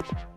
you